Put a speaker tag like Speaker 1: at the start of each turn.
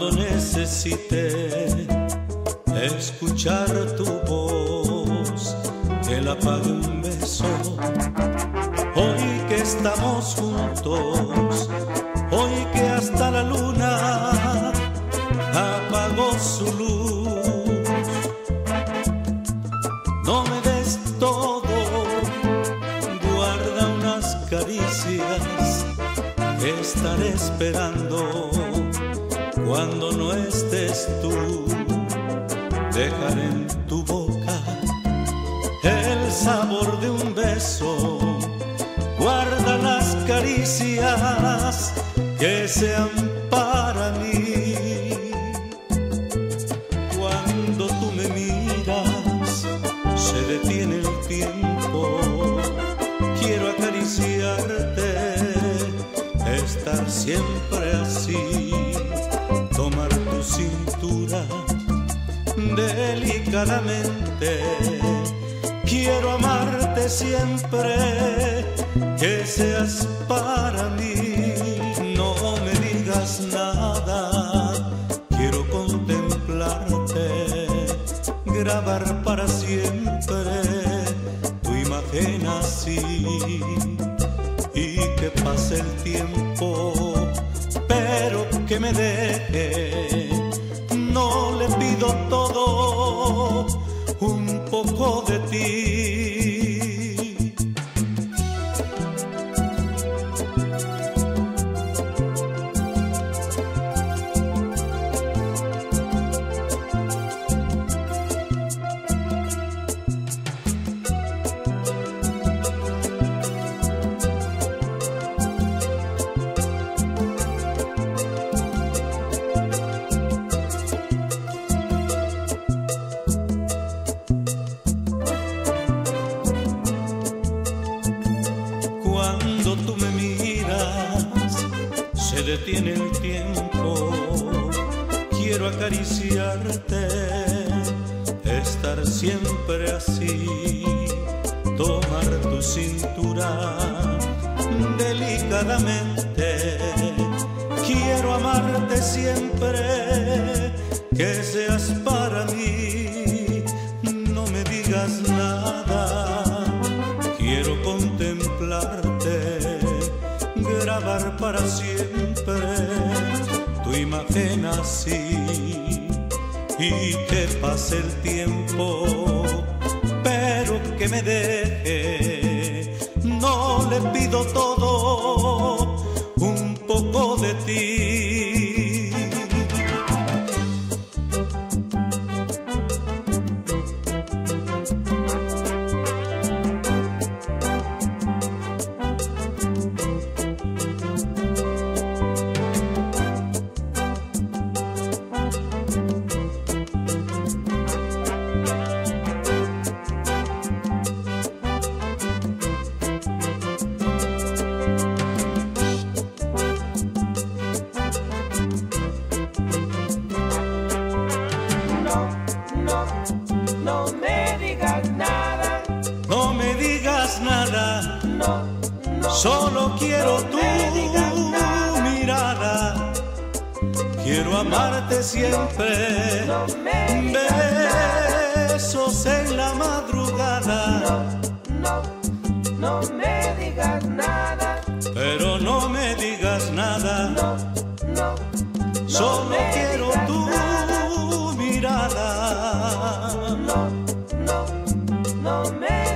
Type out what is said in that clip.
Speaker 1: necesité escuchar tu voz, el apague un beso. Hoy que estamos juntos, hoy que hasta la luna apagó su luz. No me des todo, guarda unas caricias que estaré esperando cuando no estés tú. Dejaré en tu boca el sabor de un beso. Guarda las caricias que sean para mí. Cuando tú me miras, se detiene el tiempo. Quiero acariciarte, estar siempre así, delicadamente. Quiero amarte siempre, que seas para mí. No me digas nada, quiero contemplarte, grabar para siempre tu imagen así y que pase el tiempo, pero que me deje. Le pido todo, un poco de ti. Detiene el tiempo. Quiero acariciarte, estar siempre así, tomar tu cintura delicadamente. Quiero amarte siempre, que seas para mí. No me digas nada, imagen así y que pase el tiempo, pero que me deje. No le pido todo, solo quiero tu mirada. Quiero amarte siempre. Besos en la madrugada,
Speaker 2: No, no me digas nada.
Speaker 1: pero no me digas nada.
Speaker 2: No, no.
Speaker 1: Solo quiero tu
Speaker 2: nada.
Speaker 1: mirada.
Speaker 2: No, no, no me